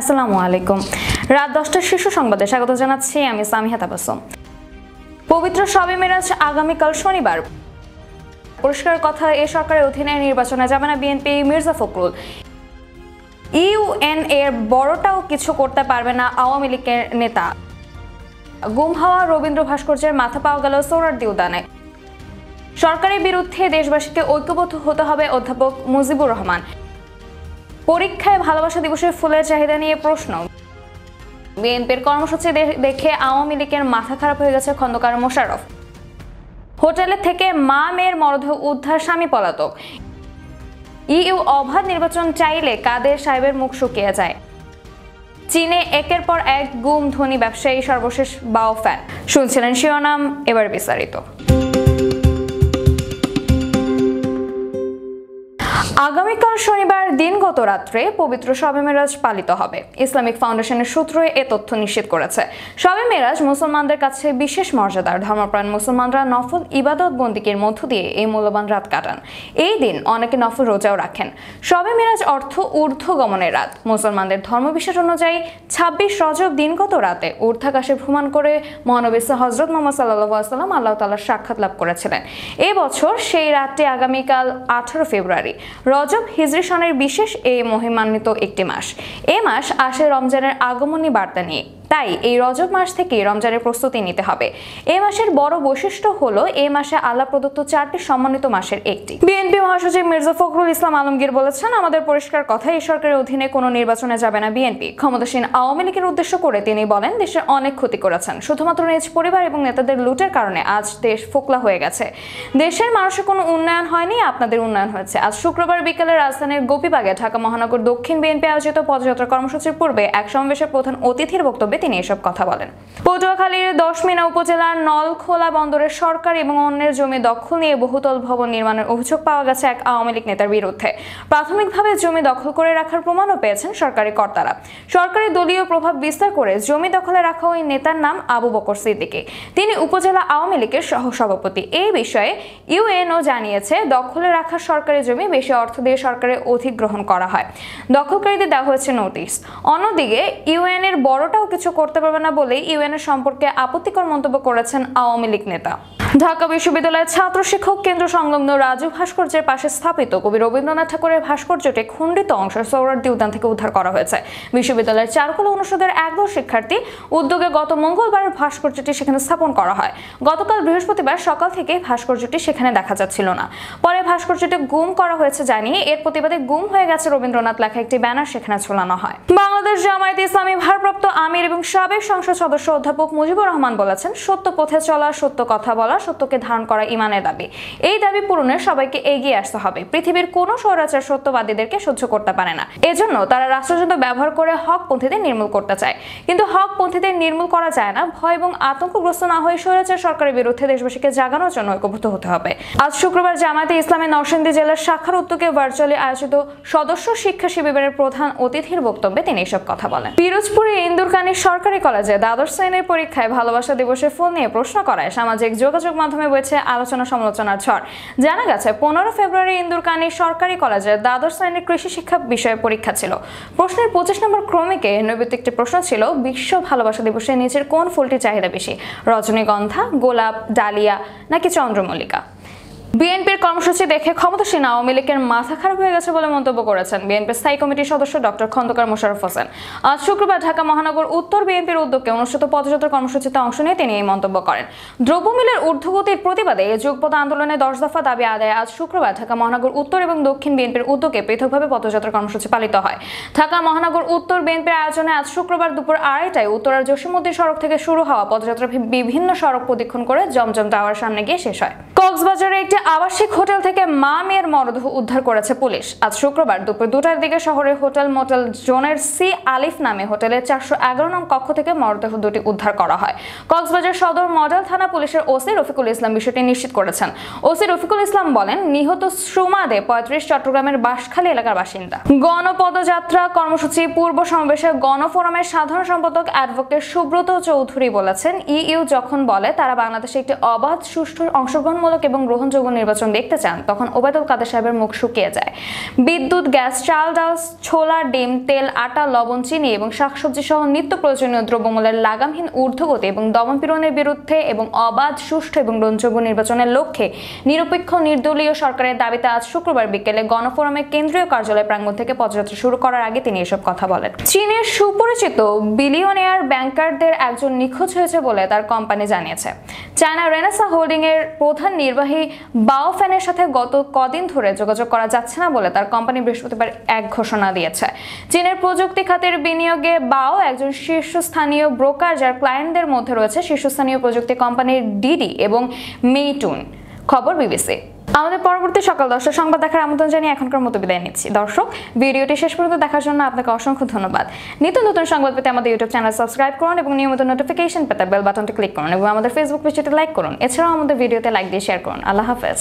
আসসালামু আলাইকুম। রাত দশটার শীর্ষ সংবাদে স্বাগত জানাচ্ছি আমি সামিহা তাবাসম। পবিত্র শবে মেরাজ আগামীকাল শনিবার। পরিষ্কার কথা, এ সরকারের অধীনে নির্বাচনে যাবে না বিএনপি মির্জা ফখরুল। ইউএন এর বড়টাও কিছু করতে পারবে না আওয়ামী লীগের নেতা। গুম হওয়া রবীন্দ্র ভাস্কর্যের মাথা পাওয়া গেল সোহরার্দি উদ্যানে সরকারের বিরুদ্ধে দেশবাসীকে ঐক্যবদ্ধ হতে হবে অধ্যাপক মুজিবুর রহমান। পরীক্ষায় ভালোবাসা দিবসের ফুলের চাহিদা নিয়ে প্রশ্ন। বিএনপির কর্মসূচি দেখে আওয়ামী লীগের মাথা খারাপ হয়ে গেছে খন্দকার মোশাররফ। হোটেলে থেকে মা মেয়ের মরদেহ উদ্ধার স্বামী পলাতক। ইইউ অবাধ নির্বাচন চাইলে কাদের সাহেবের মুখ শুকিয়ে যায়। চীনে একের পর এক গুম ধনী ব্যবসায়ী সর্বশেষ বাও ফ্যান শুনছিলেন শিরোনাম, এবার বিস্তারিত। আগামীকাল শনিবার দিনগত রাত্রে পবিত্র শবে মেরাজ পালিত হবে। ইসলামিক ফাউন্ডেশনের সূত্রে এ তথ্য নিশ্চিত করেছে। শবে মেরাজ মুসলমানদের কাছে বিশেষ মর্যাদার। ধর্মপ্রাণ মুসলমানরা নফল ইবাদত বন্দিকের মধ্য দিয়ে এই মূল্যবান রাত কাটান। এই দিন অনেকে নফল রোজাও রাখেন। শবে মেরাজ অর্থ ঊর্ধ্বগমনের রাত। মুসলমানদের ধর্মবিশ্বাস অনুযায়ী ছাব্বিশ রজব দিনগত রাতে ঊর্ধ্বাকাশে ভ্রমণ করে মহানবী হজরত মোহাম্মদ সাল্লাহ সাল্লাম আল্লাহ তালার সাক্ষাৎ লাভ করেছিলেন। এই বছর সেই রাতটি আগামীকাল আঠারো ফেব্রুয়ারি। রজব হিজরি সনের বিশেষ এই মহিমান্বিত একটি মাস। এ মাস আসে রমজানের আগমনী বার্তা নিয়ে। তাই এই রজব মাস থেকে রমজানের প্রস্তুতি নিতে হবে। এ মাসের বড় বৈশিষ্ট্য হলো, এ মাসে আল্লাহ প্রদত্ত চারটি সম্মানিত মাসের একটি। বিএনপি মহাসচিব মির্জা ফখরুল ইসলাম আলমগীর বলেছেন, আমাদের পরিষ্কার কথা এই সরকারের অধীনে কোনো নির্বাচনে যাবে না বিএনপি ক্ষমতাসীন আওয়ামী লীগের উদ্দেশ্য করে তিনি বলেন দেশের অনেক ক্ষতি করেছেন। শুধুমাত্র নিজ পরিবার এবং নেতাদের লুটের কারণে আজ দেশ ফোকলা হয়ে গেছে। দেশের মানুষের কোনো উন্নয়ন হয়নি, আপনাদের উন্নয়ন হয়েছে। আজ শুক্রবার বিকেলে রাজধানীর গোপীবাগে ঢাকা মহানগর দক্ষিণ বিএনপি আয়োজিত পদযাত্রা কর্মসূচির পূর্বে এক সমাবেশের প্রধান অতিথির বক্তব্যে তিনি এসব কথা বলেন। পটুয়াখালীর দশমিনা উপজেলার নলখোলা বন্দরের সরকার এবং অন্যের জমি দখল নিয়ে বহুতল ভবন নির্মাণের অভিযোগ পাওয়া গেছে এক আওয়ামী লীগ নেতার বিরুদ্ধে। প্রাথমিকভাবে জমি দখল করে রাখার প্রমাণও পেয়েছেন সরকারি কর্তারা। সরকারি দলীয় প্রভাব বিস্তার করে জমি দখলে রাখা ওই নেতার নাম আবু বকর সিদ্দিকী। তিনি উপজেলা আওয়ামী লীগের সহসভাপতি। এই বিষয়ে ইউএনও জানিয়েছে, দখলে রাখা সরকারি জমি বেশি অর্থ দিয়ে সরকারের অধিগ্রহণ করা হয়। দখলকারীদের দেওয়া হয়েছে নোটিশ। অন্যদিকে ইউএন এর বড়টাও কিছু করতে পারবে না বলেই ইউএন এর সম্পর্কে আপত্তিকর মন্তব্য করেছেন আওয়ামী লীগ নেতা। ঢাকা বিশ্ববিদ্যালয়ের ছাত্র শিক্ষক কেন্দ্র সংলগ্ন রাজু ভাস্কর্যের পাশে স্থাপিত কবি রবীন্দ্রনাথ ঠাকুরের ভাস্কর্যটি খণ্ডিত অংশ সৌরার্দি উদ্যান থেকে উদ্ধার করা হয়েছে। বিশ্ববিদ্যালয়ের চারুকলা অনুষদের একদল শিক্ষার্থী উদ্যোগে গত মঙ্গলবার ভাস্কর্যটি সেখানে স্থাপন করা হয়। গতকাল বৃহস্পতিবার সকাল থেকে ভাস্কর্যটি সেখানে দেখা যাচ্ছিল না। পরে ভাস্কর্যটি গুম করা হয়েছে জানিয়ে এর প্রতিবাদে গুম হয়ে গেছে রবীন্দ্রনাথ লেখা একটি ব্যানার সেখানে ঝোলানো হয়। বাংলাদেশ জামায়াতে ইসলামী ভারপ্রাপ্ত আমির এবং সাবেক সংসদ সদস্য অধ্যাপক মুজিবুর রহমান বলেছেন, সত্য পথে চলা, সত্য কথা বলা, সত্যকে ধারণ করা ইমানের দাবি। এই দাবি পূরণে সবাইকে এগিয়ে আসতে হবে। পৃথিবীর কোনো স্বৈরাচার সত্যবাদীদেরকে সহ্য করতে পারে না। এজন্য তারা রাষ্ট্রযন্ত্র ব্যবহার করে হক পন্থীদের নির্মূল করতে চায়। কিন্তু হক পন্থীদের নির্মূল করা যায় না। ভয় এবং আতঙ্কগ্রস্ত না হয়ে স্বৈরাচার সরকারের বিরুদ্ধে দেশবাসীকে জাগানোর জন্য ঐক্যবদ্ধ হতে হবে। আজ শুক্রবার জামায়াতে ইসলামী নরসিংদী জেলার শাখার উদ্যোগে ভার্চুয়ালি আয়োজিত সদস্য শিক্ষা শিবিরের প্রধান অতিথির বক্তব্যে তিনি এসব কথা বলেন। পিরোজপুরে ইন্দুরকানী সরকারি কলেজে দ্বাদশ শ্রেণির পরীক্ষায় ভালোবাসা দিবসের ফুল নিয়ে প্রশ্ন করায় সামাজিক যোগাযোগ মাধ্যমে বইছে আলোচনা সমালোচনার ঝড়। জানা গেছে, পনেরো ফেব্রুয়ারি ইন্দুরকানী সরকারি কলেজে দ্বাদশ শ্রেণির কৃষি শিক্ষা বিষয়ে পরীক্ষা ছিল। প্রশ্নের পঁচিশ নম্বর ক্রমিকে নৈবেদ্য একটি প্রশ্ন ছিল, বিশ্ব ভালোবাসা দিবসে নিচের কোন ফুলটি চাহিদা বেশি? রজনীগন্ধা, গোলাপ, ডালিয়া নাকি চন্দ্রমল্লিকা? বিএনপির কর্মসূচি দেখে ক্ষমতাসীন আওয়ামী লীগের মাথা খারাপ হয়ে গেছে বলে মন্তব্য করেছেন বিএনপির স্থায়ী কমিটির সদস্য ডক্টর খন্দকার মোশাররফ হোসেন। আজ শুক্রবার ঢাকা মহানগর উত্তর বিএনপির উদ্যোগে অনুষ্ঠিত পদযাত্রা কর্মসূচিতে অংশ নিয়ে তিনি এই মন্তব্য করেন। দ্রব্যমূল্যের ঊর্ধ্বগতির প্রতিবাদে এই যুগপথ আন্দোলনে দশ দফা দাবি আদায় আজ শুক্রবার ঢাকা মহানগর উত্তর এবং দক্ষিণ বিএনপির উদ্যোগে পৃথকভাবে পদযাত্রা কর্মসূচি পালিত হয়। ঢাকা মহানগর উত্তর বিএনপির আয়োজনে আজ শুক্রবার দুপুর আড়াইটায় উত্তরার জসীমুদ্দিন সড়ক থেকে শুরু হওয়া পদযাত্রা বিভিন্ন সড়ক প্রদক্ষিণ করে জমজম টাওয়ার সামনে গিয়ে শেষ হয়। কক্সবাজারে একটি আবাসিক হোটেল থেকে মা মেয়ের মরদেহ উদ্ধার করেছে পুলিশ। আজ শুক্রবার দুপুর দুটার দিকে শহরের হোটেল মোটেল জোনের সি আলিফ নামে হোটেলের চারশো এগারো নং কক্ষ থেকে মরদেহ দুটি উদ্ধার করা হয়। কক্সবাজার সদর মডেল থানা পুলিশের ওসি রফিকুল ইসলাম বিষয়টি নিশ্চিত করেছেন। ওসি রফিকুল ইসলাম বলেন, নিহত সুমাদে পঁয়ত্রিশ চট্টগ্রামের বাঁশখালী এলাকার বাসিন্দা। গণপদযাত্রা কর্মসূচি পূর্ব সমাবেশে গণফোরামের সাধারণ সম্পাদক অ্যাডভোকেট সুব্রত চৌধুরী বলেছেন, ইইউ যখন বলে, তারা বাংলাদেশে একটি অবাধ, সুষ্ঠু অংশগ্রহণ শান্তিমূলক এবং গ্রহণযোগ্য নির্বাচন দেখতে চান, তখন ওবায়দুল কাদের সাহেবের মুখ শুকিয়ে যায়। বিদ্যুৎ, গ্যাস, চাল, ডাল, ছোলা, ডিম, তেল, আটা, লবণ, চিনি এবং শাকসবজি সহ নিত্য প্রয়োজনীয় দ্রব্যমূল্যের লাগামহীন ঊর্ধ্বগতি এবং দমনপীড়নের বিরুদ্ধে এবং অবাধ, সুষ্ঠু এবং গ্রহণযোগ্য নির্বাচনের লক্ষ্যে নিরপেক্ষ, নির্দলীয় সরকারের দাবিতে আজ শুক্রবার বিকেলে গণফোরামের কেন্দ্রীয় কার্যালয় প্রাঙ্গণ থেকে পদযাত্রা শুরু করার আগে তিনি এসব কথা বলেন। চীনের সুপরিচিত বিলিয়নিয়ার ব্যাংকারদের একজন নিখোঁজ হয়েছে বলে তার কোম্পানি জানিয়েছে। চায়না রেনেসা হোল্ডিং এর প্রধান নির্বাহী বাওফ্যানের সাথে গত কদিন ধরে যোগাযোগ করা যাচ্ছে না বলে তার কোম্পানি বৃহস্পতিবার এক ঘোষণা দিয়েছে। চীনের প্রযুক্তি খাতের বিনিয়োগে বাও একজন শীর্ষস্থানীয় ব্রোকার যার ক্লায়েন্টদের মধ্যে রয়েছে শীর্ষস্থানীয় প্রযুক্তি কোম্পানির ডিডি এবং মেইটুন। খবর বিবিসি। আমাদের পরবর্তী সকাল দর্শক সংবাদ দেখার আমন্ত্রণ জানিয়ে এখনকার মতো বিদায় নিচ্ছি। দর্শক, ভিডিওটি শেষ পর্যন্ত দেখার জন্য আপনাকে অসংখ্য ধন্যবাদ। নিত্য নতুন সংবাদ পেতে আমাদের ইউটিউব চ্যানেল সাবস্ক্রাইব করুন এবং নিয়মিত নোটিফিকেশন পেতে বেল বাটনটি ক্লিক করুন এবং আমাদের ফেসবুক পেজটি লাইক করুন। এছাড়াও আমাদের ভিডিওতে লাইক দিয়ে শেয়ার করুন। আল্লাহ হাফেজ।